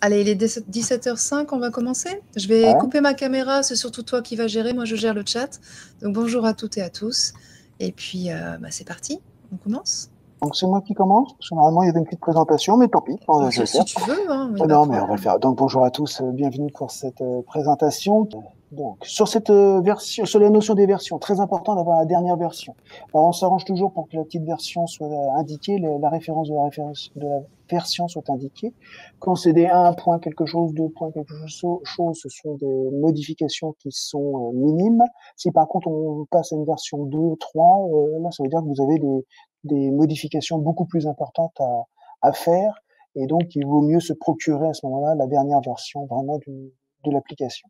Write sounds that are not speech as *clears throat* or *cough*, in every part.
Allez, il est 17h05, on va commencer. Je vais Ouais. couper ma caméra, c'est surtout toi qui vas gérer, moi je gère le chat. Donc bonjour à toutes et à tous. Et puis euh, bah, c'est parti, on commence. Donc c'est moi qui commence, parce que normalement il y avait une petite présentation, mais tant pis, va Si, faire. tu veux. Hein, Oh non, mais on va le faire. Donc bonjour à tous, euh, bienvenue pour cette euh, présentation. Donc sur cette euh, version, sur la notion des versions, très important d'avoir la dernière version. Alors on s'arrange toujours pour que la petite version soit euh, indiquée, la référence de la référence de la version soit indiquée. Quand c'est des 1 point quelque chose, 2 point quelque chose, ce sont des modifications qui sont euh, minimes. Si par contre on passe à une version 2, 3, euh, là ça veut dire que vous avez des, des modifications beaucoup plus importantes à, à faire. Et donc, il vaut mieux se procurer à ce moment-là la dernière version vraiment du- de l'application.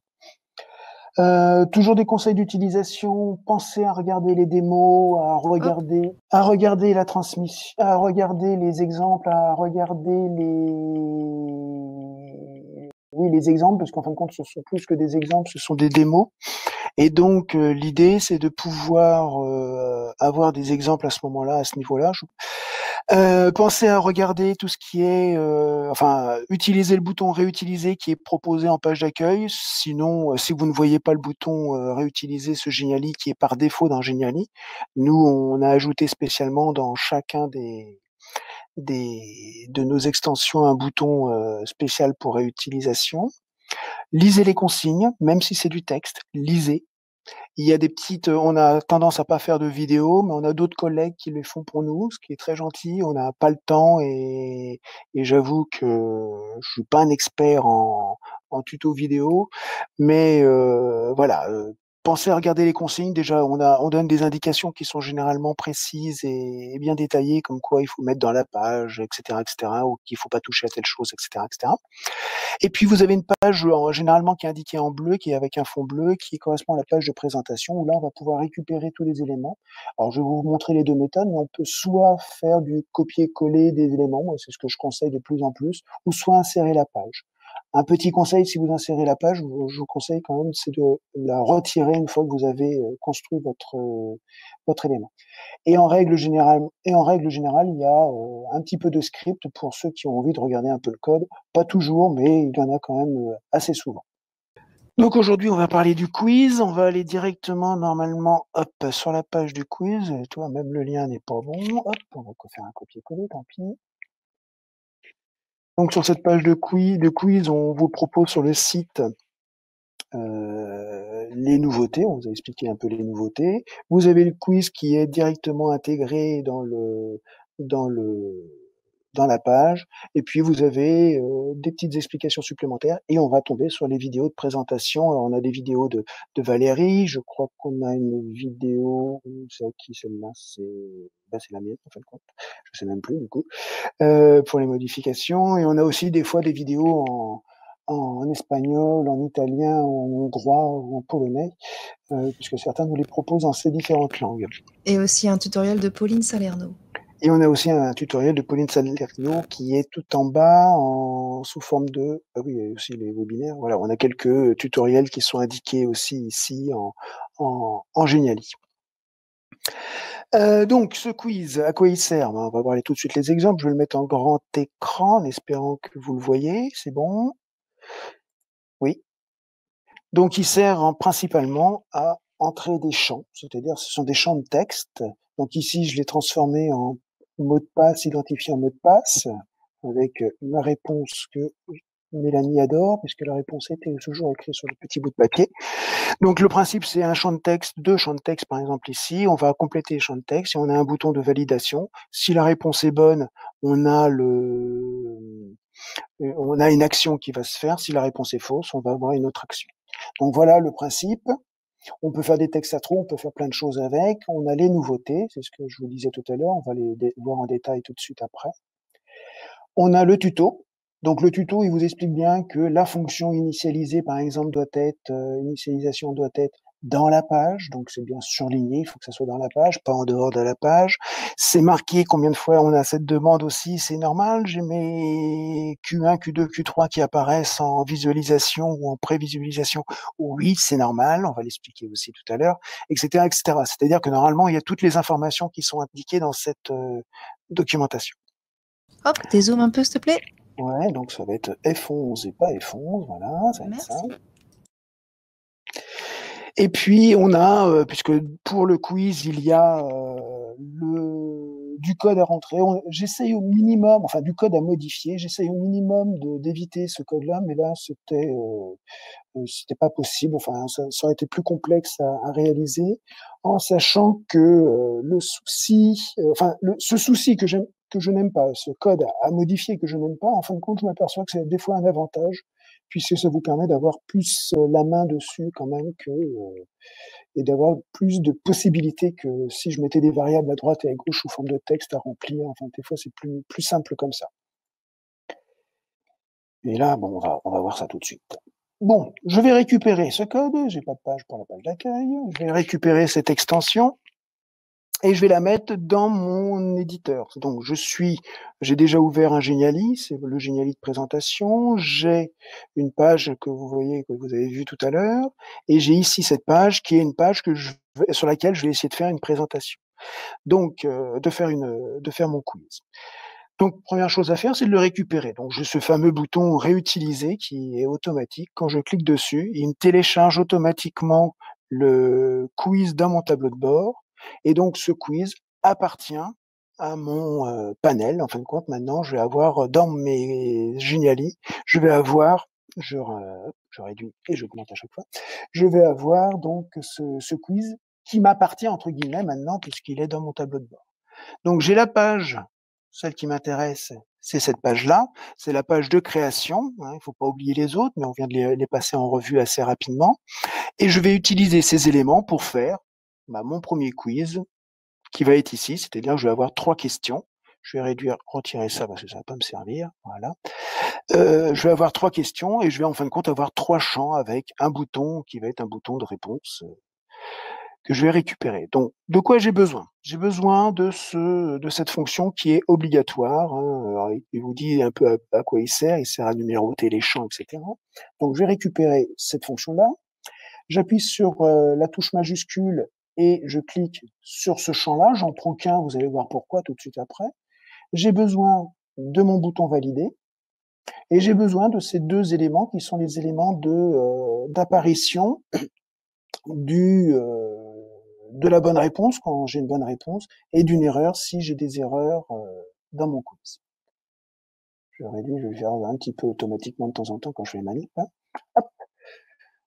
Euh, toujours des conseils d'utilisation. Pensez à regarder les démos, à regarder, à regarder la transmission, à regarder les exemples, à regarder les, oui, les exemples, parce qu'en fin de compte, ce sont plus que des exemples, ce sont des démos. Et donc, euh, l'idée, c'est de pouvoir euh, avoir des exemples à ce moment-là, à ce niveau-là. Euh, pensez à regarder tout ce qui est, euh, enfin, utiliser le bouton réutiliser qui est proposé en page d'accueil. Sinon, euh, si vous ne voyez pas le bouton réutiliser ce Geniali qui est par défaut dans Geniali, nous, on a ajouté spécialement dans chacun des, des de nos extensions un bouton spécial pour réutilisation. Lisez les consignes, même si c'est du texte, lisez. Il y a des petites, euh, on a tendance à pas faire de vidéos, mais on a d'autres collègues qui les font pour nous, ce qui est très gentil. On n'a pas le temps et, et j'avoue que je suis pas un expert en, en tuto vidéo, mais euh, voilà. Pensez à regarder les consignes. Déjà, on donne des indications qui sont généralement précises et, bien détaillées, comme quoi il faut mettre dans la page, etc., etc., ou qu'il faut pas toucher à telle chose, etc., etc. Et puis vous avez une page généralement qui est indiquée en bleu, qui est avec un fond bleu, qui correspond à la page de présentation, où là on va pouvoir récupérer tous les éléments. Alors je vais vous montrer les deux méthodes, mais on peut soit faire du copier-coller des éléments, c'est ce que je conseille de plus en plus, ou soit insérer la page. Un petit conseil, si vous insérez la page, je vous conseille quand même, c'est de la retirer une fois que vous avez euh, construit votre euh, élément. Et en règle générale, il y a euh, un petit peu de script pour ceux qui ont envie de regarder un peu le code. Pas toujours, mais il y en a quand même assez souvent. Donc aujourd'hui, on va parler du quiz. On va aller directement, normalement, hop, sur la page du quiz. Toi, même le lien n'est pas bon. Hop, on va faire un copier-coller, tant pis. Donc sur cette page de quiz, de quiz, on vous propose sur le site euh, les nouveautés. On vous a expliqué un peu les nouveautés. Vous avez le quiz qui est directement intégré dans le dans le dans la page. Et puis vous avez des petites explications supplémentaires. Et on va tomber sur les vidéos de présentation. Alors on a des vidéos de, Valérie. Je crois qu'on a une vidéo. C'est qui celle-là? C'est bah, c'est la mienne en fin de. Je sais même plus du coup. Pour les modifications. Et on a aussi des fois des vidéos en espagnol, en italien, en hongrois en polonais, puisque certains nous les proposent en ces différentes langues. Et aussi un tutoriel de Pauline Salerno. Et on a aussi un tutoriel de Pauline Salerno qui est tout en bas en sous forme de ah oui il y a aussi les webinaires voilà on a quelques tutoriels qui sont indiqués aussi ici en en, en Geniali. Euh, donc ce quiz à quoi il sert? Ben, On va voir tout de suite les exemples. Je vais le mettre en grand écran en espérant que vous le voyez. C'est bon? Oui. Donc, il sert en- principalement à entrer des champs, c'est-à-dire ce sont des champs de texte. Donc ici, je l'ai transformé en mot de passe, identifié en mot de passe, avec euh, ma réponse que Mélanie adore, puisque la réponse était toujours écrite sur le petit bout de papier. Donc le principe, c'est un champ de texte, deux champs de texte par exemple ici. On va compléter les champs de texte et on a un bouton de validation. Si la réponse est bonne, on a le, euh, on a une action qui va se faire. Si la réponse est fausse, on va avoir une autre action. Donc voilà le principe. On peut faire des textes à trous, on peut faire plein de choses avec. On a les nouveautés, c'est ce que je vous disais tout à l'heure. On va les voir en détail tout de suite après. On a le tuto. Donc le tuto, il vous explique bien que la fonction initialisée, par exemple, doit être euh, initialisation doit être dans la page, donc c'est bien surligné, il faut que ça soit dans la page, pas en dehors de la page. C'est marqué combien de fois on a cette demande aussi, c'est normal, j'ai mes Q1, Q2, Q3 qui apparaissent en visualisation ou en prévisualisation. Oui, c'est normal, on va l'expliquer aussi tout à l'heure, etc., etc. C'est-à-dire que normalement, il y a toutes les informations qui sont indiquées dans cette euh, documentation. Hop, dézoome un peu, s'il te plaît. Ouais, donc ça va être F11 et pas F11, voilà, ça va être ça. Et puis on a, euh, puisque pour le quiz il y a euh, le, du code à rentrer, j'essaye au minimum, enfin du code à modifier, j'essaye au minimum d'éviter ce code-là, mais là c'était euh, c'était pas possible, enfin ça, aurait été plus complexe à, réaliser, en sachant que le souci, enfin ce souci que que je n'aime pas, ce code à, modifier que je n'aime pas, en fin de compte je m'aperçois que c'est des fois un avantage puisque ça vous permet d'avoir plus euh, la main dessus quand même euh, et d'avoir plus de possibilités que si je mettais des variables à droite et à gauche sous forme de texte à remplir. Enfin, des fois, c'est plus, plus simple comme ça. Et là, bon, on va, on va voir ça tout de suite. Bon, je vais récupérer ce code. J'ai pas de page pour la page d'accueil. Je vais récupérer cette extension et je vais la mettre dans mon éditeur. Donc je suis, j'ai déjà ouvert un Geniali, c'est le Geniali de présentation. J'ai une page que vous voyez, que vous avez vue tout à l'heure, et j'ai ici cette page qui est une page que sur laquelle je vais essayer de faire une présentation. Donc euh, de faire une, de faire mon quiz. Donc première chose à faire, c'est de le récupérer. Donc j'ai ce fameux bouton réutiliser qui est automatique. Quand je clique dessus, il me télécharge automatiquement le quiz dans mon tableau de bord et donc, ce quiz appartient à mon panel. En fin de compte, maintenant, je vais avoir dans mes Geniali, je vais avoir, je, je réduis et je augmente à chaque fois, je vais avoir donc ce, ce quiz qui m'appartient entre guillemets maintenant puisqu'il est dans mon tableau de bord. Donc, j'ai la page, celle qui m'intéresse, c'est cette page-là. C'est la page de création. Hein, il ne faut pas oublier les autres, mais on vient de les, les, passer en revue assez rapidement. Et je vais utiliser ces éléments pour faire bah, mon premier quiz qui va être ici, c'est-à-dire je vais avoir trois questions. Je vais réduire, retirer ça parce que ça va pas me servir. Voilà. Euh, je vais avoir trois questions et je vais en fin de compte avoir trois champs avec un bouton qui va être un bouton de réponse euh, que je vais récupérer. Donc, de quoi j'ai besoin? J'ai besoin de ce, de cette fonction qui est obligatoire. Hein. il vous dit un peu à, quoi il sert. Il sert à numéroter les champs, etc. Donc, je vais récupérer cette fonction-là. J'appuie sur euh, la touche majuscule et je clique sur ce champ-là, j'en prends qu'un, vous allez voir pourquoi tout de suite après. J'ai besoin de mon bouton valider et j'ai besoin de ces deux éléments qui sont les éléments de euh, d'apparition *clears throat* euh, de la bonne réponse quand j'ai une bonne réponse et d'une erreur si j'ai des erreurs euh, dans mon quiz. Je réduis, je vais faire un petit peu automatiquement de temps en temps quand je fais manip. Hein. Hop.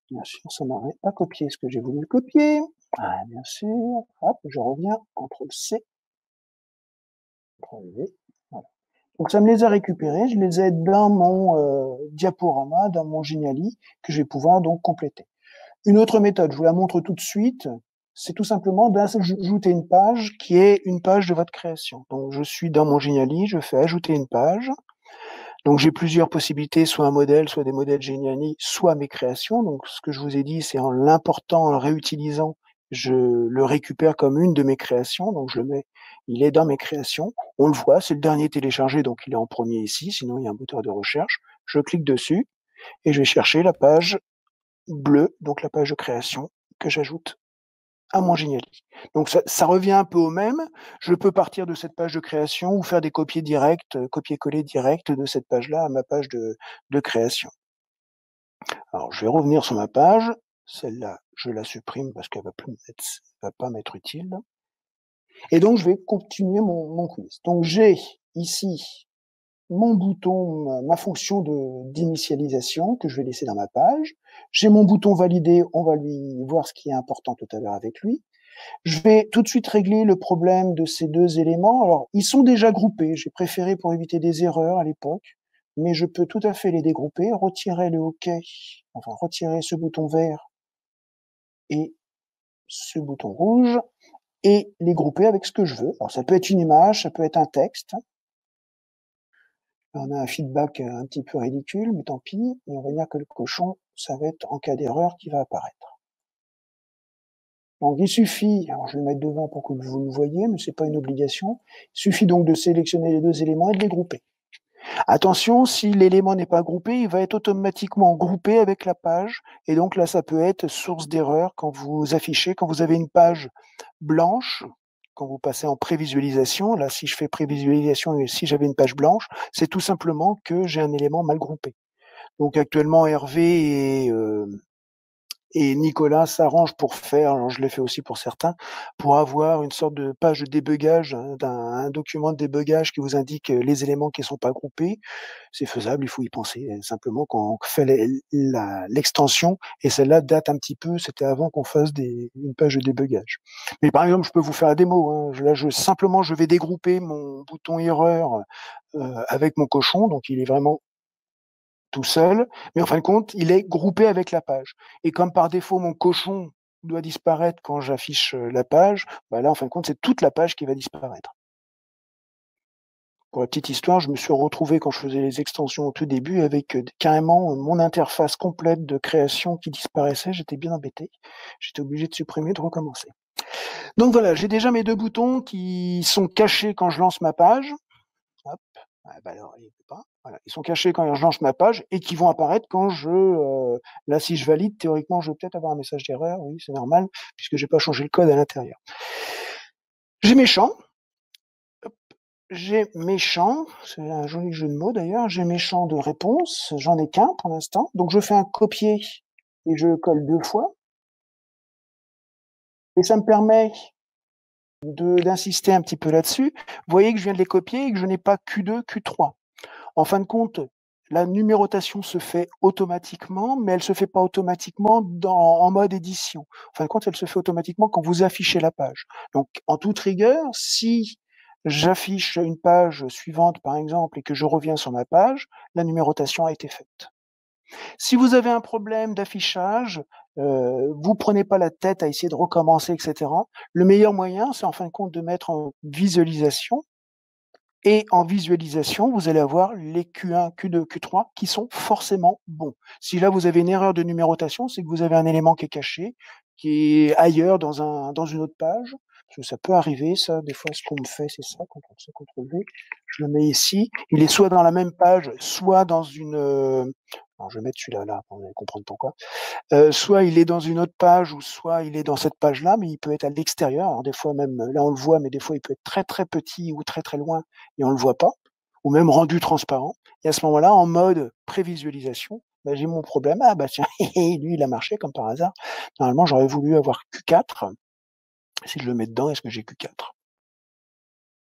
Bien sûr, ça m'arrête pas copier ce que j'ai voulu copier. Ah, bien sûr. Hop, je reviens. CTRL C. CTRL V. Voilà. Donc ça me les a récupérés. Je les ai dans mon euh, diaporama, dans mon Geniali, que je vais pouvoir donc compléter. Une autre méthode, je vous la montre tout de suite. C'est tout simplement d'ajouter une page qui est une page de votre création. Donc je suis dans mon Geniali, je fais ajouter une page. Donc j'ai plusieurs possibilités, soit un modèle, soit des modèles Geniali, soit mes créations. Donc ce que je vous ai dit, c'est en l'important, en le réutilisant, je le récupère comme une de mes créations, donc je le mets, il est dans mes créations. On le voit, c'est le dernier téléchargé, donc il est en premier ici, sinon il y a un moteur de recherche. Je clique dessus et je vais chercher la page bleue, donc la page de création que j'ajoute à mon Geniali. Donc ça, revient un peu au même. Je peux partir de cette page de création ou faire des copies directs, copier-coller direct de cette page-là à ma page de, de création. Alors je vais revenir sur ma page. Celle-là, je la supprime parce qu'elle plus va pas m'être utile. Et donc, je vais continuer mon, quiz. Donc, j'ai ici mon bouton, ma fonction d'initialisation que je vais laisser dans ma page. J'ai mon bouton valider, on va lui voir ce qui est important tout à l'heure avec lui. Je vais tout de suite régler le problème de ces deux éléments. Alors, ils sont déjà groupés. J'ai préféré pour éviter des erreurs à l'époque, mais je peux tout à fait les dégrouper, retirer le OK, enfin retirer ce bouton vert et ce bouton rouge et les grouper avec ce que je veux. Alors ça peut être une image, ça peut être un texte. On a un feedback un petit peu ridicule, mais tant pis. Et on va dire que le cochon, ça va être en cas d'erreur qui va apparaître. Donc il suffit, alors je vais le mettre devant pour que vous le voyez, mais c'est pas une obligation. Il suffit donc de sélectionner les deux éléments et de les grouper. Attention, si l'élément n'est pas groupé, il va être automatiquement groupé avec la page. Et donc là, ça peut être source d'erreur quand vous affichez, quand vous avez une page blanche quand vous passez en prévisualisation, là, si je fais prévisualisation et si j'avais une page blanche, c'est tout simplement que j'ai un élément mal groupé. Donc actuellement, Hervé et, euh, et Nicolas s'arrangent pour faire, alors je l'ai fait aussi pour certains, pour avoir une sorte de page de débugage, hein, d'un document de débugage qui vous indique euh, les éléments qui ne sont pas groupés. C'est faisable, il faut y penser. Euh, simplement, quand on fait l'extension, et celle-là date un petit peu, c'était avant qu'on fasse une page de débugage. Mais par exemple, je peux vous faire la démo. Hein. Là, je, simplement, je vais dégrouper mon bouton erreur euh, avec mon cochon, donc il est vraiment tout seul, mais en fin de compte, il est groupé avec la page. Et comme par défaut, mon cochon doit disparaître quand j'affiche euh, la page, bah là, en fin de compte, c'est toute la page qui va disparaître. Pour la petite histoire, je me suis retrouvé quand je faisais les extensions au tout début avec euh, carrément mon interface complète de création qui disparaissait. J'étais bien embêté. J'étais obligé de supprimer, de recommencer. Donc voilà, j'ai déjà mes deux boutons qui sont cachés quand je lance ma page. Hop, bah alors, il pas. Voilà. Ils sont cachés quand je lance ma page et qui vont apparaître quand je, euh, là, si je valide, théoriquement, je vais peut-être avoir un message d'erreur. Oui, c'est normal, puisque j'ai pas changé le code à l'intérieur. J'ai mes champs. J'ai mes champs. C'est un joli jeu de mots d'ailleurs. J'ai mes champs de réponse. J'en ai qu'un pour l'instant. Donc, je fais un copier et je colle deux fois. Et ça me permet d'insister un petit peu là-dessus. Vous voyez que je viens de les copier et que je n'ai pas Q2, Q3. En fin de compte, la numérotation se fait automatiquement, mais elle se fait pas automatiquement en mode édition. En fin de compte, elle se fait automatiquement quand vous affichez la page. Donc, en toute rigueur, si j'affiche une page suivante, par exemple, et que je reviens sur ma page, la numérotation a été faite. Si vous avez un problème d'affichage, euh, vous prenez pas la tête à essayer de recommencer, etc. Le meilleur moyen, c'est en fin de compte de mettre en visualisation. Et en visualisation, vous allez avoir les Q1, Q2, Q3 qui sont forcément bons. Si là vous avez une erreur de numérotation, c'est que vous avez un élément qui est caché, qui est ailleurs dans, un, dans une autre page. Parce que ça peut arriver, ça. Des fois, ce qu'on fait, c'est ça. CTRL-C, CTRL-V. Je le mets ici. Il est soit dans la même page, soit dans une, je vais mettre celui-là là, vous comprendre pourquoi. Euh, soit il est dans une autre page, ou soit il est dans cette page-là, mais il peut être à l'extérieur. Alors des fois même, là on le voit, mais des fois il peut être très très petit ou très très loin et on le voit pas, ou même rendu transparent. Et à ce moment-là, en mode prévisualisation, bah, j'ai mon problème. Ah bah tiens, *laughs* lui il a marché comme par hasard. Normalement j'aurais voulu avoir Q4. Si je le mets dedans, est-ce que j'ai Q4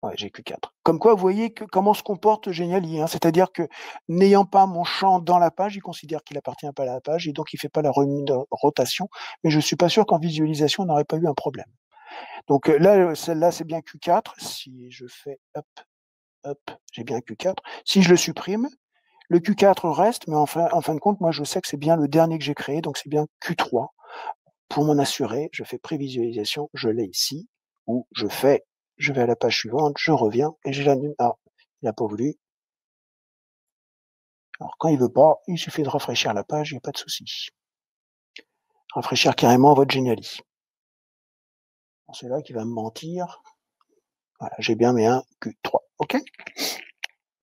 Ouais, j'ai Q4. Comme quoi, vous voyez que, comment se comporte Geniali. Hein. C'est-à-dire que n'ayant pas mon champ dans la page, il considère qu'il appartient pas à la page et donc il fait pas la rotation. Mais je suis pas sûr qu'en visualisation, on n'aurait pas eu un problème. Donc euh, là, celle-là, c'est bien Q4. Si je fais hop, hop, j'ai bien Q4. Si je le supprime, le Q4 reste, mais en fin, en fin de compte, moi, je sais que c'est bien le dernier que j'ai créé, donc c'est bien Q3. Pour m'en assurer, je fais prévisualisation, je l'ai ici, ou je fais je vais à la page suivante, je reviens et j'ai la Ah, il n'a pas voulu. Alors quand il veut pas, il suffit de rafraîchir la page, il n'y a pas de souci. Rafraîchir carrément votre Geniali. C'est là qu'il va me mentir. Voilà, j'ai bien mes 1 Q3. OK?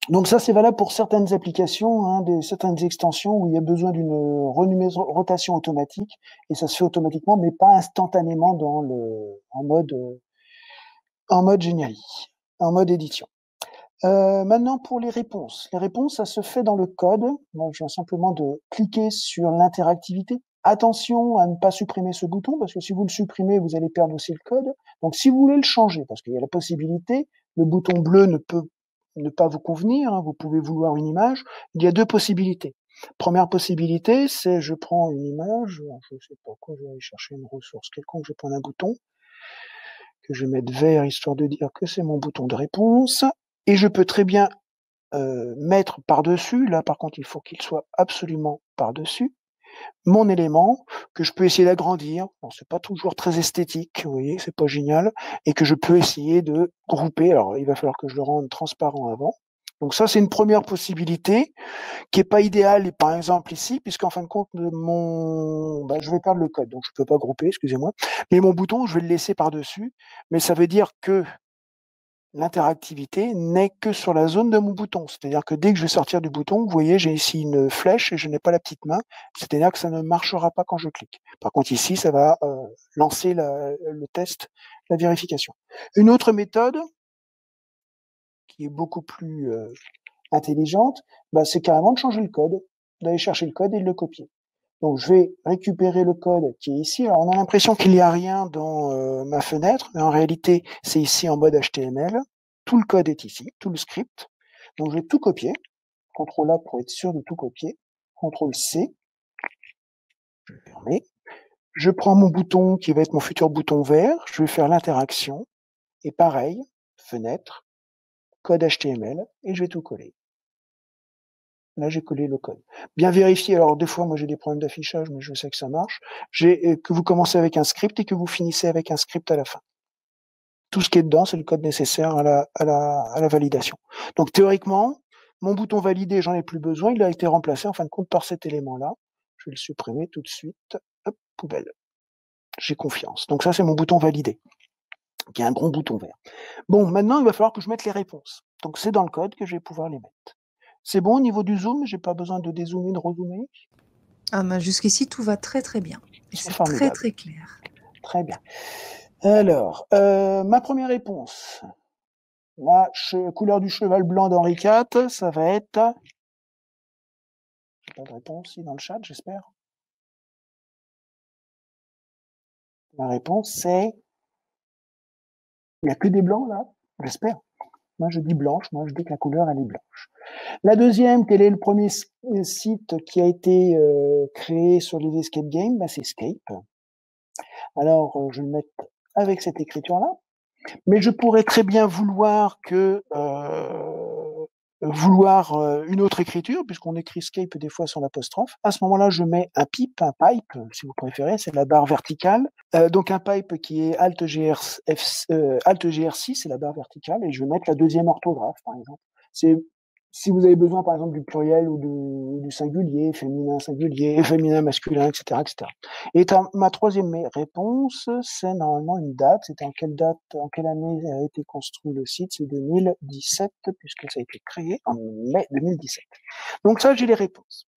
Donc ça, c'est valable pour certaines applications, hein, des, certaines extensions où il y a besoin d'une rotation automatique et ça se fait automatiquement, mais pas instantanément dans le en mode en mode Geniali, en mode édition. Euh, maintenant, pour les réponses. Les réponses, ça se fait dans le code. Donc, je viens simplement de cliquer sur l'interactivité. Attention à ne pas supprimer ce bouton, parce que si vous le supprimez, vous allez perdre aussi le code. Donc, si vous voulez le changer, parce qu'il y a la possibilité, le bouton bleu ne peut ne pas vous convenir, hein, vous pouvez vouloir une image. Il y a deux possibilités. Première possibilité, c'est je prends une image, je ne sais pas quoi, je vais aller chercher une ressource quelconque, je prends un bouton, que je vais mettre vert histoire de dire que c'est mon bouton de réponse. Et je peux très bien euh, mettre par-dessus, là par contre il faut qu'il soit absolument par-dessus, mon élément que je peux essayer d'agrandir. Bon, c'est pas toujours très esthétique, vous voyez, c'est pas génial, et que je peux essayer de grouper. Alors il va falloir que je le rende transparent avant. Donc ça, c'est une première possibilité qui est pas idéale, par exemple ici, puisqu'en fin de compte, mon, bah, je vais perdre le code, donc je peux pas grouper, excusez-moi. Mais mon bouton, je vais le laisser par-dessus, mais ça veut dire que l'interactivité n'est que sur la zone de mon bouton. C'est-à-dire que dès que je vais sortir du bouton, vous voyez, j'ai ici une flèche et je n'ai pas la petite main. C'est-à-dire que ça ne marchera pas quand je clique. Par contre, ici, ça va euh, lancer le test, la vérification. Une autre méthode, qui est beaucoup plus euh, intelligente, bah, c'est carrément de changer le code, d'aller chercher le code et de le copier. Donc je vais récupérer le code qui est ici. Alors on a l'impression qu'il n'y a rien dans euh, ma fenêtre, mais en réalité c'est ici en mode HTML. Tout le code est ici, tout le script. Donc je vais tout copier. CTRL A pour être sûr de tout copier. CTRL C. Je permets. Je prends mon bouton qui va être mon futur bouton vert. Je vais faire l'interaction. Et pareil, fenêtre, code HTML, et je vais tout coller. Là, j'ai collé le code. Bien vérifier. Alors, des fois, moi, j'ai des problèmes d'affichage, mais je sais que ça marche. J'ai euh, que vous commencez avec un script et que vous finissez avec un script à la fin. Tout ce qui est dedans, c'est le code nécessaire à la, validation. Donc, théoriquement, mon bouton validé, j'en ai plus besoin. Il a été remplacé, en fin de compte, par cet élément-là. Je vais le supprimer tout de suite. Hop, poubelle. J'ai confiance. Donc, ça, c'est mon bouton validé qui est un grand bouton vert. Bon, maintenant, il va falloir que je mette les réponses. Donc, c'est dans le code que je vais pouvoir les mettre. C'est bon au niveau du zoom, j'ai pas besoin de dézoomer, de rezoomer? Ah ben jusqu'ici tout va très très bien. C'est très très clair. Très bien. Alors, euh, ma première réponse. La couleur du cheval blanc d'Henri IV, ça va être. J'ai pas de réponse ici dans le chat, j'espère. Ma réponse c'est. Il n'y a que des blancs là, j'espère. Moi je dis blanche, moi je dis que la couleur elle est blanche. La deuxième, quel est le premier euh, site qui a été euh, créé sur les escape games bah, C'est Escape. Alors, euh, je vais le mettre avec cette écriture-là. Mais je pourrais très bien vouloir que vouloir une autre écriture, puisqu'on écrit Escape des fois sans l'apostrophe. À ce moment-là, je mets un pipe, un pipe, si vous préférez, c'est la barre verticale. donc un pipe qui est Alt, GR, Alt GR6, c'est la barre verticale, et je vais mettre la deuxième orthographe, par exemple. C'est si vous avez besoin, par exemple, du pluriel ou du, singulier, féminin, singulier, *laughs* féminin, masculin, etc., etc. Et ma troisième réponse, c'est normalement une date. C'était en quelle date, en quelle année a été construit le site? C'est 2017, puisque ça a été créé en mai 2017. Donc ça, j'ai les réponses.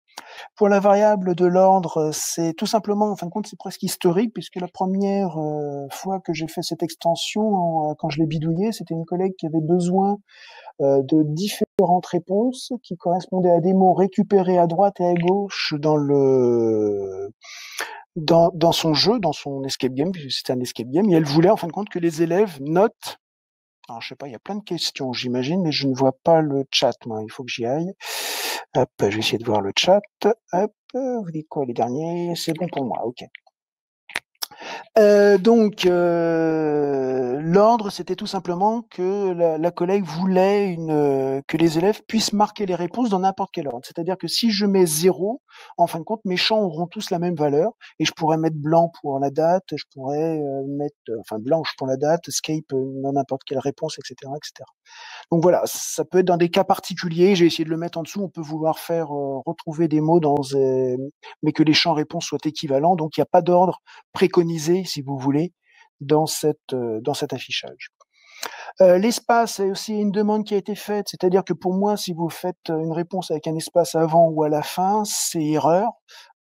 Pour la variable de l'ordre, c'est tout simplement, en fin de compte, c'est presque historique, puisque la première euh, fois que j'ai fait cette extension, quand je l'ai bidouillée, c'était une collègue qui avait besoin euh, de différentes réponses qui correspondaient à des mots récupérés à droite et à gauche dans le dans, dans son jeu, dans son escape game, puisque c'était un escape game, et elle voulait en fin de compte que les élèves notent. Alors je sais pas, il y a plein de questions, j'imagine, mais je ne vois pas le chat. Moi, il faut que j'y aille. Hop, je vais essayer de voir le chat. Hop, vous dites quoi les derniers? C'est bon pour moi, ok. Euh, donc, euh, l'ordre, c'était tout simplement que la, collègue voulait euh, que les élèves puissent marquer les réponses dans n'importe quel ordre. C'est-à-dire que si je mets zéro, en fin de compte, mes champs auront tous la même valeur et je pourrais mettre blanc pour la date, je pourrais mettre, enfin blanche pour la date, escape dans n'importe quelle réponse, etc., etc. Donc voilà, ça peut être dans des cas particuliers. J'ai essayé de le mettre en dessous. On peut vouloir faire retrouver des mots dans, mais que les champs réponses soient équivalents. Donc il n'y a pas d'ordre préconisé si vous voulez, dans, euh, dans cet affichage. Euh, l'espace, c'est aussi une demande qui a été faite, c'est-à-dire que pour moi, si vous faites une réponse avec un espace avant ou à la fin, c'est erreur.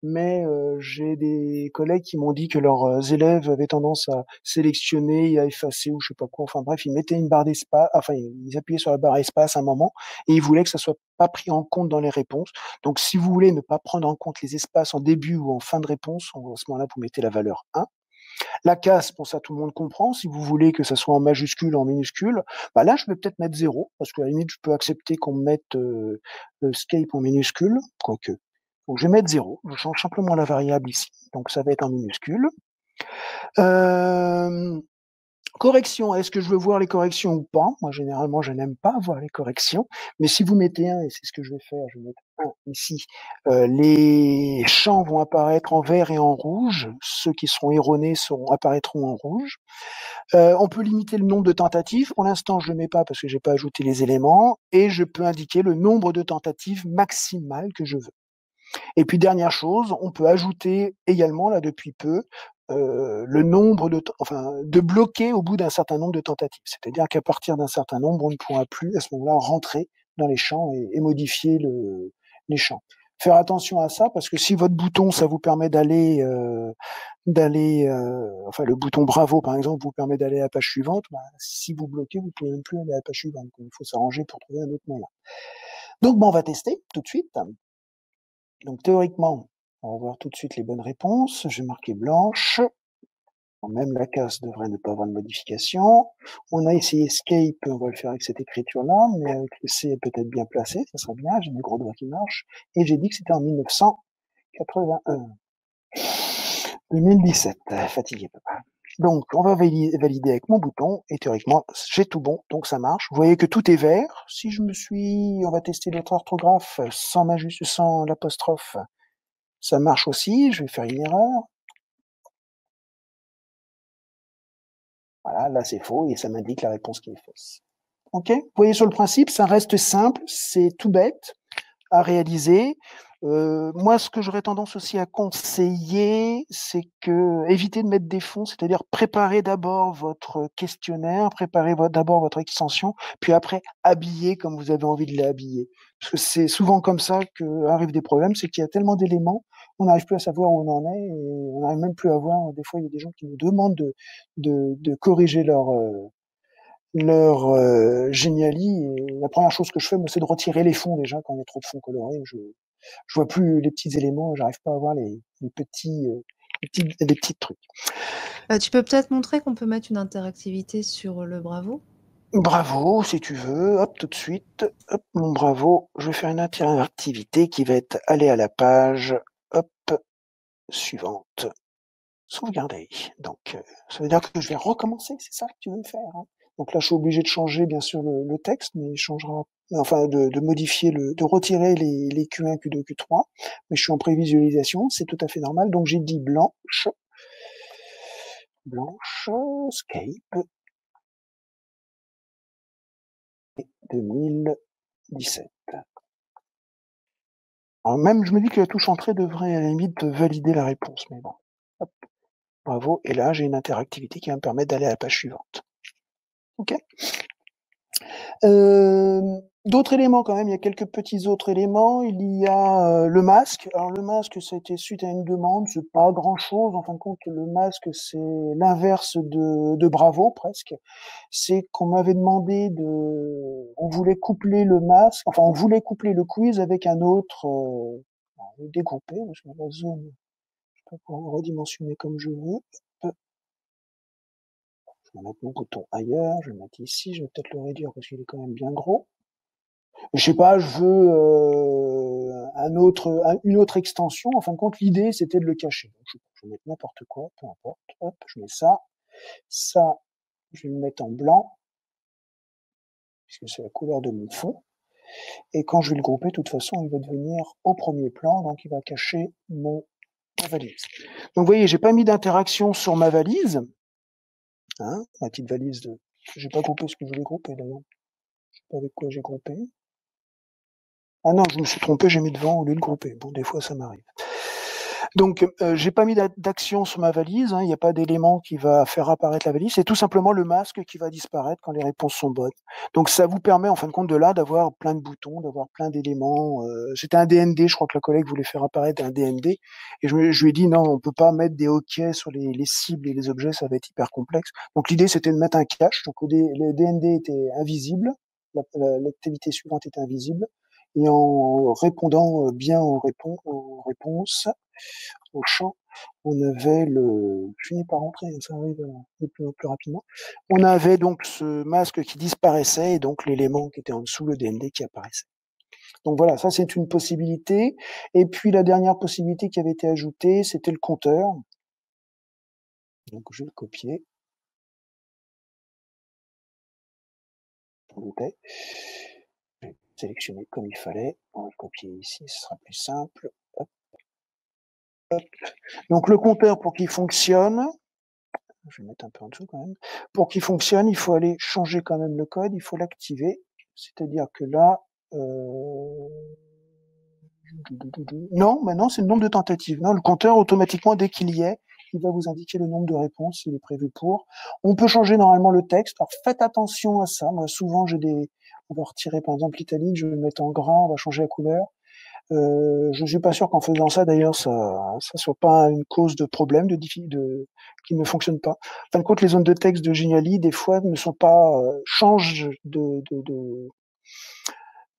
Mais euh, j'ai des collègues qui m'ont dit que leurs élèves avaient tendance à sélectionner, à effacer ou je sais pas quoi. Enfin bref, ils mettaient une barre d'espace, enfin ils appuyaient sur la barre espace à un moment et ils voulaient que ça soit pas pris en compte dans les réponses. Donc si vous voulez ne pas prendre en compte les espaces en début ou en fin de réponse, à ce moment-là, vous mettez la valeur 1. La casse, pour ça tout le monde comprend. Si vous voulez que ça soit en majuscule, en minuscule, bah là je vais peut-être mettre 0, parce que à la limite je peux accepter qu'on mette euh, escape en minuscule, quoique. Je vais mettre 0, je change simplement la variable ici, donc ça va être en minuscule. Euh, Correction, est-ce que je veux voir les corrections ou pas? Moi, généralement, je n'aime pas voir les corrections, mais si vous mettez un, et c'est ce que je vais faire, je vais mettre un ici, euh, les champs vont apparaître en vert et en rouge, ceux qui seront erronés seront, apparaîtront en rouge. Euh, on peut limiter le nombre de tentatives, pour l'instant, je ne le mets pas parce que j'ai pas ajouté les éléments, et je peux indiquer le nombre de tentatives maximales que je veux. Et puis dernière chose, on peut ajouter également là depuis peu euh, le nombre de, enfin, de bloquer au bout d'un certain nombre de tentatives. C'est-à-dire qu'à partir d'un certain nombre, on ne pourra plus à ce moment-là rentrer dans les champs et, modifier le, les champs. Faire attention à ça parce que si votre bouton, ça vous permet d'aller, euh, d'aller, euh, enfin le bouton Bravo par exemple vous permet d'aller à la page suivante, bah, si vous bloquez, vous pouvez même plus aller à la page suivante. il faut s'arranger pour trouver un autre moyen. Donc bon, on va tester tout de suite. Donc théoriquement, on va voir tout de suite les bonnes réponses. Je vais marquer blanche. Même la case devrait ne pas avoir de modification. On a essayé Escape, on va le faire avec cette écriture-là, mais avec le C peut-être bien placé, ça serait bien, j'ai mes gros doigts qui marchent. Et j'ai dit que c'était en 1981. 2017, fatigué papa. Donc, on va valider avec mon bouton, et théoriquement, j'ai tout bon, donc ça marche. Vous voyez que tout est vert. Si je me suis, on va tester l'autre orthographe sans majuscule, sans l'apostrophe, ça marche aussi. Je vais faire une erreur. Voilà, là c'est faux et ça m'indique la réponse qui est fausse. Ok? Vous voyez sur le principe, ça reste simple, c'est tout bête à réaliser. Euh, moi, ce que j'aurais tendance aussi à conseiller, c'est que éviter de mettre des fonds, c'est-à-dire préparer d'abord votre questionnaire, préparer d'abord votre extension, puis après habiller comme vous avez envie de l'habiller. Parce que c'est souvent comme ça qu'arrivent des problèmes, c'est qu'il y a tellement d'éléments, on n'arrive plus à savoir où on en est, et on n'arrive même plus à voir. Des fois, il y a des gens qui nous demandent de, de, de corriger leur euh, leur euh, géniali. Et la première chose que je fais, moi, c'est de retirer les fonds déjà quand il y a trop de fonds colorés. Je je vois plus les petits éléments, j'arrive pas à voir les, les petits, euh, les petits les petits trucs. Bah, tu peux peut-être montrer qu'on peut mettre une interactivité sur le Bravo? Bravo, si tu veux, hop, tout de suite, hop, mon bravo, je vais faire une interactivité qui va être aller à la page, hop, suivante, sauvegarder. Donc, euh, ça veut dire que je vais recommencer, c'est ça que tu veux me faire. Hein? Donc là, je suis obligé de changer, bien sûr, le, le texte, mais il changera, enfin, de, de, modifier le, de retirer les, les Q1, Q2, Q3. Mais je suis en prévisualisation, c'est tout à fait normal. Donc j'ai dit blanche, blanche, Scape, 2017. Alors même, je me dis que la touche entrée devrait à la limite valider la réponse, mais bon. Hop. Bravo. Et là, j'ai une interactivité qui va me permettre d'aller à la page suivante. Ok. D'autres éléments quand même, il y a quelques petits autres éléments. Il y a le masque. Alors le masque, ça a été suite à une demande, c'est pas grand chose. En fin de compte, le masque, c'est l'inverse de, de Bravo presque. C'est qu'on m'avait demandé de, on voulait coupler le masque, enfin on voulait coupler le quiz avec un autre, euh, parce que la zone, je peux redimensionner comme je veux. Mettre mon bouton ailleurs, je vais mettre ici, je vais peut-être le réduire parce qu'il est quand même bien gros. Je sais pas, je veux euh, un autre, une autre extension. En fin de compte, l'idée c'était de le cacher. Je, vais mettre n'importe quoi, peu importe. Hop, je mets ça. Ça, je vais le mettre en blanc, puisque c'est la couleur de mon fond. Et quand je vais le grouper, de toute façon, il va devenir au premier plan, donc il va cacher mon valise. Donc vous voyez, j'ai pas mis d'interaction sur ma valise, Hein, ma petite valise de. J'ai pas groupé ce que je voulais grouper d'ailleurs. Je sais pas avec quoi j'ai groupé. Ah non, je me suis trompé, j'ai mis devant au lieu de grouper. Bon, des fois ça m'arrive. Donc, euh, j'ai pas mis d'action sur ma valise. Hein, il n'y a pas d'élément qui va faire apparaître la valise. C'est tout simplement le masque qui va disparaître quand les réponses sont bonnes. Donc, ça vous permet en fin de compte de là d'avoir plein de boutons, d'avoir plein d'éléments. Euh, C'était un DND. Je crois que le collègue voulait faire apparaître un DND, et je, lui ai dit non, on peut pas mettre des hoquets sur les, les, cibles et les objets, ça va être hyper complexe. Donc, l'idée c'était de mettre un cache. Donc, le DND était invisible. L'activité suivante était invisible et en répondant bien aux, aux réponses, au champ, on avait le, je finis par rentrer, ça arrive de plus, plus rapidement. On avait donc ce masque qui disparaissait et donc l'élément qui était en dessous, le DND qui apparaissait. Donc voilà, ça c'est une possibilité. Et puis la dernière possibilité qui avait été ajoutée, c'était le compteur. Donc je vais le copier. Sélectionner comme il fallait. On va le copier ici, ce sera plus simple. Donc le compteur, pour qu'il fonctionne, je vais mettre un peu en dessous quand même, pour qu'il fonctionne, il faut aller changer quand même le code, il faut l'activer. C'est-à-dire que là, euh... non, maintenant c'est le nombre de tentatives. Non, le compteur automatiquement dès qu'il y est, il va vous indiquer le nombre de réponses s'il est prévu pour. On peut changer normalement le texte. Alors faites attention à ça. Moi, souvent, j'ai des, on va retirer par exemple l'italique, je vais le mettre en gras, on va changer la couleur. Euh, je suis pas sûr qu'en faisant ça, d'ailleurs, ça, ça soit pas une cause de problème, de, de qui ne fonctionne pas. En fin de compte, les zones de texte de Geniali, des fois, ne sont pas euh, changent de, de, de,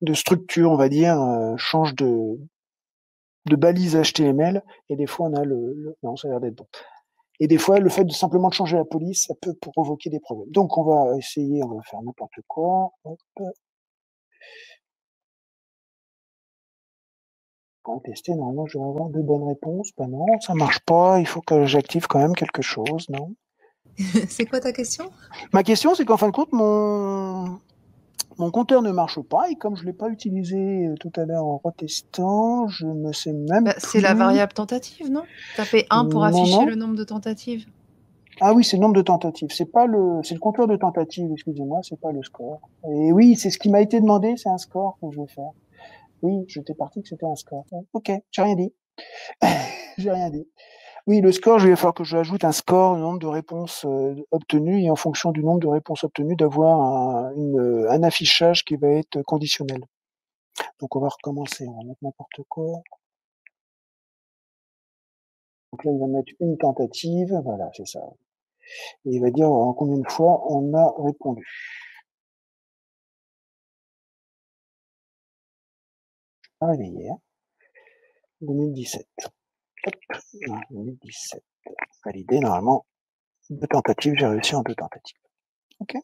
de, structure, on va dire, euh, changent de de balise HTML, et des fois, on a le non, ça a l'air d'être bon. Et des fois, le fait de simplement changer la police, ça peut provoquer des problèmes. Donc, on va essayer, on va faire n'importe quoi. Hop. On va tester, normalement, je vais avoir de bonnes réponses. Ben non, ça marche pas, il faut que j'active quand même quelque chose, non? *laughs* C'est quoi ta question? Ma question, c'est qu'en fin de compte, mon, mon compteur ne marche pas et comme je ne l'ai pas utilisé euh, tout à l'heure en retestant, je ne sais même bah, C'est la variable tentative, non? Tu as fait 1 pour afficher le nombre de tentatives. Ah oui, c'est le nombre de tentatives. C'est pas le, c'est le compteur de tentatives, excusez-moi, c'est pas le score. Et oui, c'est ce qui m'a été demandé, c'est un score que je vais faire. Oui, j'étais parti que c'était un score. Ok, j'ai rien dit. *laughs* j'ai rien dit. Oui, le score, je vais faire que je ajoute un score, le nombre de réponses euh, obtenues, et en fonction du nombre de réponses obtenues, d'avoir un, euh, un, affichage qui va être conditionnel. Donc on va recommencer, on va mettre n'importe quoi. Donc là, il va mettre une tentative, voilà, c'est ça. Et il va dire en combien de fois on a répondu. Ah, hier. 2017. 2017. Validé, normalement, deux tentatives, j'ai réussi en deux tentatives. Ok.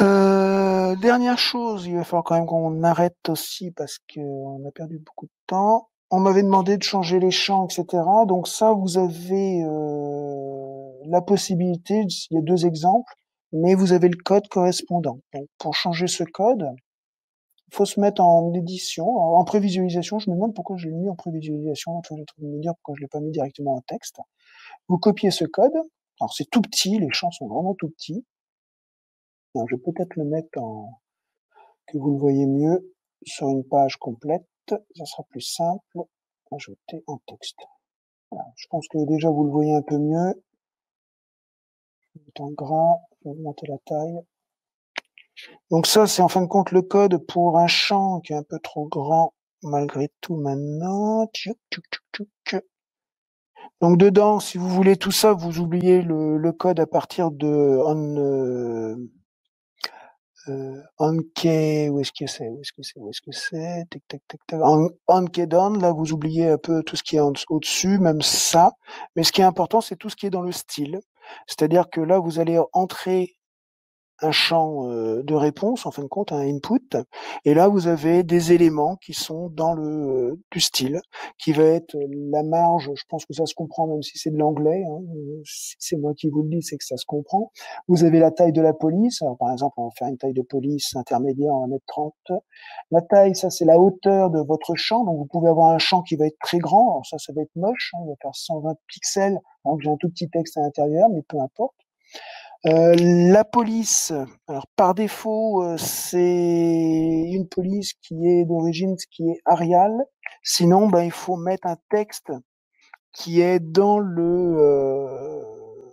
Euh, dernière chose, il va falloir quand même qu'on arrête aussi parce qu'on a perdu beaucoup de temps. On m'avait demandé de changer les champs, etc. Donc ça, vous avez euh, la possibilité, il y a deux exemples, mais vous avez le code correspondant. Donc pour changer ce code, faut se mettre en édition, en, prévisualisation. Je me demande pourquoi je l'ai mis en prévisualisation. je vais me dire pourquoi je l'ai pas mis directement en texte. Vous copiez ce code. Alors c'est tout petit, les champs sont vraiment tout petits. je vais peut-être le mettre en que vous le voyez mieux sur une page complète. Ça sera plus simple. Ajouter en texte. Je pense que déjà vous le voyez un peu mieux. En gras, je vais augmenter la taille. Donc ça, c'est en fin de compte le code pour un champ qui est un peu trop grand malgré tout maintenant. Donc dedans, si vous voulez tout ça, vous oubliez le, code à partir de on, euh, euh, où est-ce que c'est, où est-ce que c'est, où est-ce que c'est, tac tac tac tac, on, down, là vous oubliez un peu tout ce qui est au-dessus, même ça. Mais ce qui est important, c'est tout ce qui est dans le style. C'est-à-dire que là, vous allez entrer un champ de réponse, en fin de compte, un input. Et là, vous avez des éléments qui sont dans le du style, qui va être la marge. Je pense que ça se comprend, même si c'est de l'anglais. Hein, c'est moi qui vous le dis, c'est que ça se comprend. Vous avez la taille de la police. Alors, par exemple, on va faire une taille de police intermédiaire, on va mettre 30. La taille, ça, c'est la hauteur de votre champ. Donc, vous pouvez avoir un champ qui va être très grand. Alors, ça, ça va être moche. Hein, on va faire 120 pixels. Donc, j'ai un tout petit texte à l'intérieur, mais peu importe. Euh, la police, alors par défaut, euh, c'est une police qui est d'origine, qui est Arial. Sinon, ben, il faut mettre un texte qui est dans le, euh,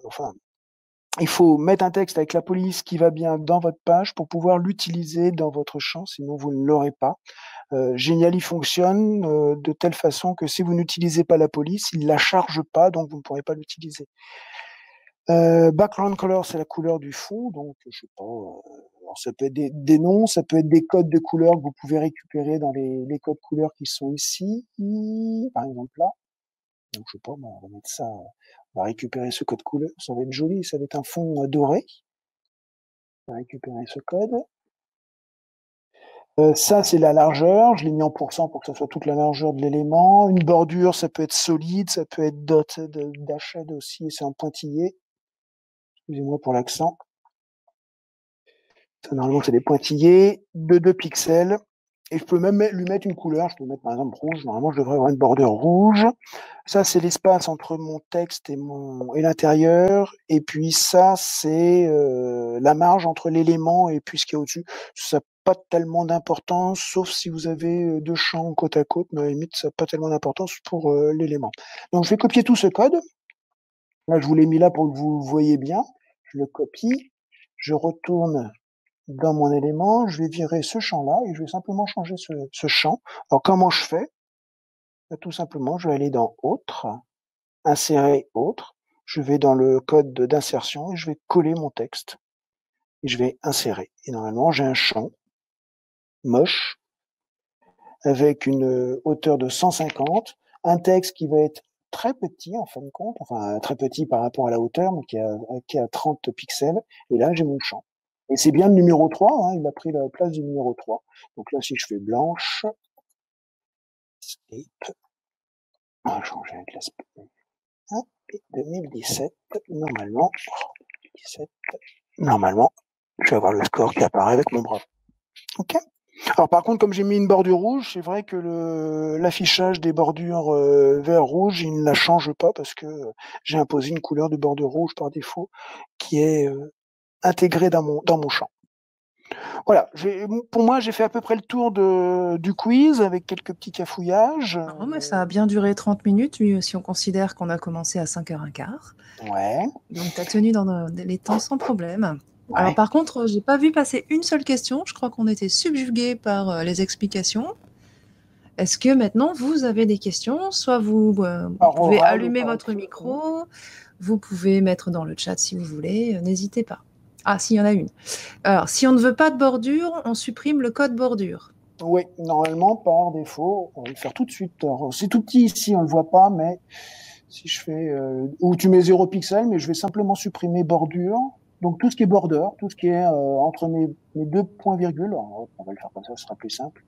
enfin, il faut mettre un texte avec la police qui va bien dans votre page pour pouvoir l'utiliser dans votre champ, sinon vous ne l'aurez pas. Euh, Geniali fonctionne de telle façon que si vous n'utilisez pas la police, il la charge pas, donc vous ne pourrez pas l'utiliser. Euh, background color, c'est la couleur du fond, donc je sais pas. Euh, alors ça peut être des, noms, ça peut être des codes de couleurs que vous pouvez récupérer dans les, les codes couleurs qui sont ici, par exemple là. Donc je sais pas, on va mettre ça, on va récupérer ce code couleur, ça va être joli, ça va être un fond doré. On va récupérer ce code. Euh, ça, c'est la largeur. Je l'ai mis en pourcent pour que ce soit toute la largeur de l'élément. Une bordure, ça peut être solide, ça peut être dot d'achat aussi, c'est en pointillé. Excusez-moi pour l'accent. Normalement, c'est des pointillés de 2 pixels. Et je peux même lui mettre une couleur. Je peux mettre par exemple rouge. Normalement, je devrais avoir une bordure rouge. Ça, c'est l'espace entre mon texte et et l'intérieur. Et puis ça, c'est euh, la marge entre l'élément et puis ce qui est au-dessus. Ça n'a pas tellement d'importance, sauf si vous avez euh, deux champs côte à côte. Mais à la limite, ça n'a pas tellement d'importance pour euh, l'élément. Donc, je vais copier tout ce code. Là, je vous l'ai mis là pour que vous voyez bien. Je le copie. Je retourne dans mon élément, je vais virer ce champ-là et je vais simplement changer ce, champ. Alors comment je fais? Bah, Tout simplement, je vais aller dans Autre, Insérer Autre, je vais dans le code d'insertion et je vais coller mon texte. Et je vais insérer. Et normalement, j'ai un champ moche avec une hauteur de 150, un texte qui va être très petit en fin de compte, enfin très petit par rapport à la hauteur, mais qui a, a 30 pixels. Et là, j'ai mon champ. Et c'est bien le numéro 3, hein, il a pris la place du numéro 3. Donc là, si je fais blanche, escape, on va changer la classe 2017, normalement, 2017, normalement, je vais avoir le score qui apparaît avec mon bras. Ok alors par contre, comme j'ai mis une bordure rouge, c'est vrai que l'affichage des bordures euh, vert rouge, il ne la change pas parce que j'ai imposé une couleur de bordure rouge par défaut qui est euh, intégré dans mon, dans mon champ. Voilà, pour moi, j'ai fait à peu près le tour de, du quiz avec quelques petits cafouillages. Ah, mais ça a bien duré 30 minutes, si on considère qu'on a commencé à 5h15. Ouais. Donc, tu as tenu dans les temps sans problème. Alors, par contre, j'ai pas vu passer une seule question. Je crois qu'on était subjugué par euh, les explications. Est-ce que maintenant, vous avez des questions? Soit vous, euh, pouvez allumer votre micro, vous pouvez mettre dans le chat si vous voulez, euh, n'hésitez pas. Ah, s'il y en a une. Alors, si on ne veut pas de bordure, on supprime le code bordure. Oui, normalement, par défaut, on va le faire tout de suite. C'est tout petit ici, on ne le voit pas, mais si je fais... Euh, ou tu mets 0 pixel, mais je vais simplement supprimer bordure. Donc tout ce qui est border, tout ce qui est euh, entre mes, deux points virgules, on va le faire comme ça, ce sera plus simple.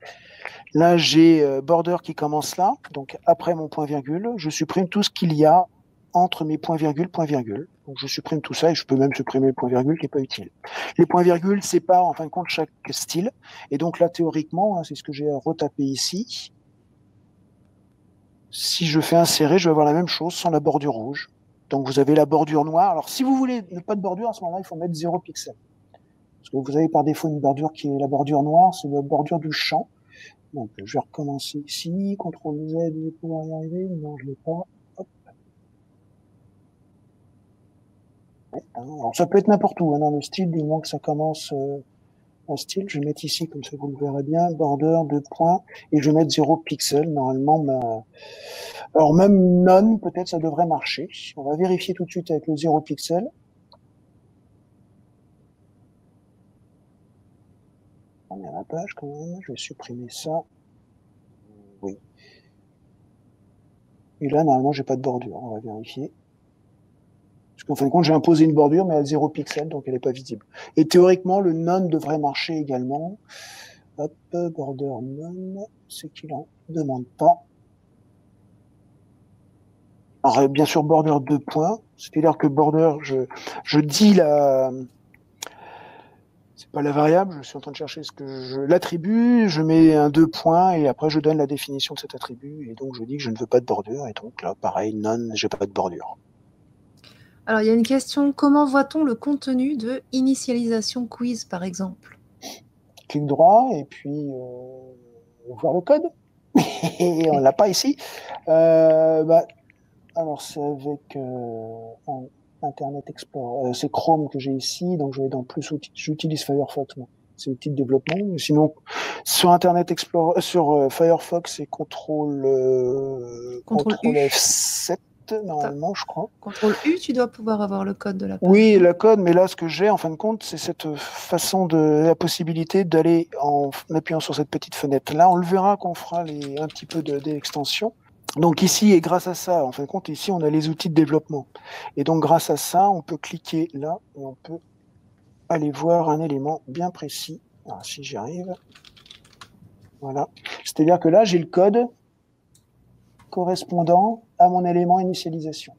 Là, j'ai euh, border qui commence là, donc après mon point virgule, je supprime tout ce qu'il y a entre mes points virgules, point virgule. Donc je supprime tout ça et je peux même supprimer le point virgule qui n'est pas utile. Les points virgules séparent en fin de compte chaque style. Et donc là, théoriquement, hein, c'est ce que j'ai retapé ici. Si je fais insérer, je vais avoir la même chose sans la bordure rouge. Donc vous avez la bordure noire. Alors si vous voulez ne pas de bordure, à ce moment-là, il faut mettre 0 pixel. Parce que vous avez par défaut une bordure qui est la bordure noire, c'est la bordure du champ. Donc je vais recommencer ici, CTRL Z, je vais pouvoir y arriver. Non, je ne l'ai pas. Alors, ça peut être n'importe où, hein, dans le style, du moment que ça commence euh, un style. Je vais mettre ici, comme ça vous le verrez bien, border, deux points, et je vais mettre 0 pixel. Normalement, alors même non, peut-être ça devrait marcher. On va vérifier tout de suite avec le 0 pixel. On est à la page quand même, je vais supprimer ça. Oui. Et là, normalement, j'ai pas de bordure. On va vérifier. Qu'en fin de compte, j'ai imposé une bordure, mais à 0 pixel, donc elle n'est pas visible. Et théoriquement, le none devrait marcher également. Hop, border none, c'est qu'il en demande pas. Alors, bien sûr, border deux points. C'est-à-dire que border, je, je dis la, c'est pas la variable, je suis en train de chercher ce que je l'attribue, je mets un deux points et après je donne la définition de cet attribut et donc je dis que je ne veux pas de bordure et donc là pareil none, j'ai pas de bordure. Alors, il y a une question comment voit-on le contenu de initialisation quiz, par exemple? Clic droit et puis euh, voir le code. *laughs* et on l'a pas ici. Euh, bah, alors, c'est avec euh, Internet Explorer. c'est Chrome que j'ai ici, donc je vais dans plus outils. J'utilise Firefox, moi. C'est outil de développement. Sinon, sur Internet Explorer, sur Firefox, c'est contrôle, contrôle F7 normalement, je crois. Contrôle U, tu dois pouvoir avoir le code de la page. Oui, le code, mais là, ce que j'ai, en fin de compte, c'est cette façon de la possibilité d'aller en appuyant sur cette petite fenêtre-là. On le verra quand on fera les, un petit peu d'extension. donc ici, et grâce à ça, en fin de compte, ici, on a les outils de développement. Et donc, grâce à ça, on peut cliquer là et on peut aller voir un élément bien précis. Alors, si j'y arrive. Voilà. C'est-à-dire que là, j'ai le code correspondant à mon élément initialisation.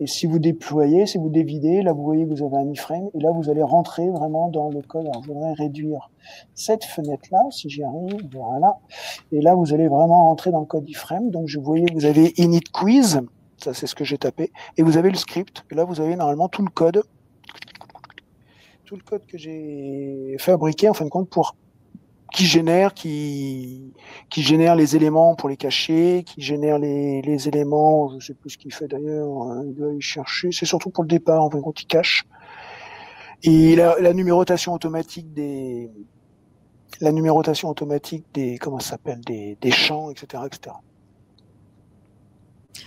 Et si vous déployez, si vous dévidez, là vous voyez que vous avez un iframe et là vous allez rentrer vraiment dans le code. Alors je voudrais réduire cette fenêtre-là, si j'y arrive, voilà. Et là vous allez vraiment rentrer dans le code iframe. Donc je voyais vous avez init quiz, ça c'est ce que j'ai tapé, et vous avez le script. Et là vous avez normalement tout le code, tout le code que j'ai fabriqué en fin de compte pour qui génère, qui, qui génère les éléments pour les cacher, qui génère les, les éléments, je sais plus ce qu'il fait d'ailleurs, hein, il doit y chercher, c'est surtout pour le départ, en fin compte, il cache. Et la, la numérotation automatique des, la numérotation automatique des, comment ça s'appelle, des, des champs, etc., etc.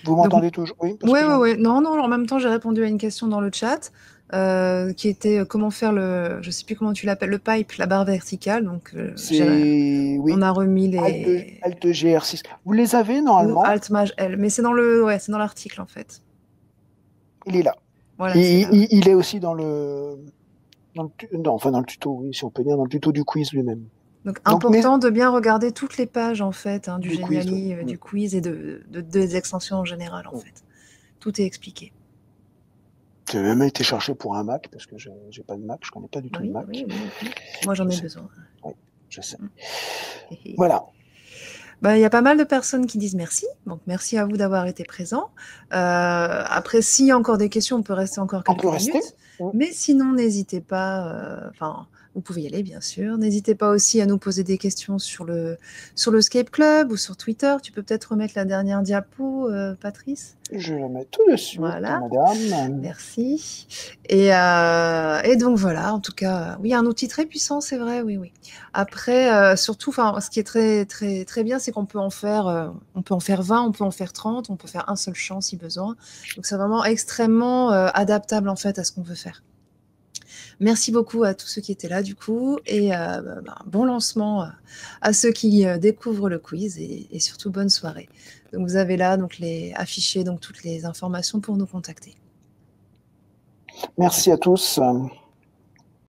Vous m'entendez toujours? Oui, oui, oui. Non, non, en même temps, j'ai répondu à une question dans le chat. Euh, qui était euh, comment faire le, je sais plus comment tu l'appelles, le pipe, la barre verticale. Donc, euh, oui. on a remis les. Alt, GR6. Vous les avez normalement? Alt Maj L, mais c'est dans le, ouais, c'est dans l'article en fait. Il est là. Voilà, il, est aussi dans le, dans le, non, enfin dans le tuto, oui, si on peut dire dans le tuto du quiz lui-même. Donc, important de bien regarder toutes les pages en fait hein, du, du Geniali, quiz, du quiz et de, de, des extensions en général en fait. Tout est expliqué. J'ai même été chercher pour un Mac parce que je n'ai pas de Mac, je connais pas du tout le Mac. Moi, j'en ai besoin. Oui, je sais. Mm. *laughs* voilà. Bah, il y a pas mal de personnes qui disent merci. Donc, merci à vous d'avoir été présent. Euh, après, s'il y a encore des questions, on peut rester encore quelques on peut minutes. Rester. Mais sinon, n'hésitez pas. Euh, vous pouvez y aller, bien sûr. N'hésitez pas aussi à nous poser des questions sur le, sur le Scape Club ou sur Twitter. Tu peux peut-être remettre la dernière diapo, euh, Patrice? Je la mets tout dessus, voilà. madame. Merci. Et, euh, et, donc voilà, en tout cas, oui, un outil très puissant, c'est vrai, oui, oui. Après, euh, surtout, ce qui est très, très, très bien, c'est qu'on peut en faire, on peut en faire 20, on peut en faire 30, on peut faire un seul champ si besoin. Donc c'est vraiment extrêmement adaptable en fait à ce qu'on veut faire. Merci beaucoup à tous ceux qui étaient là du coup et euh, bah, bon lancement euh, à ceux qui euh, découvrent le quiz et, surtout bonne soirée. Donc vous avez là donc les affichés donc toutes les informations pour nous contacter. Merci à tous.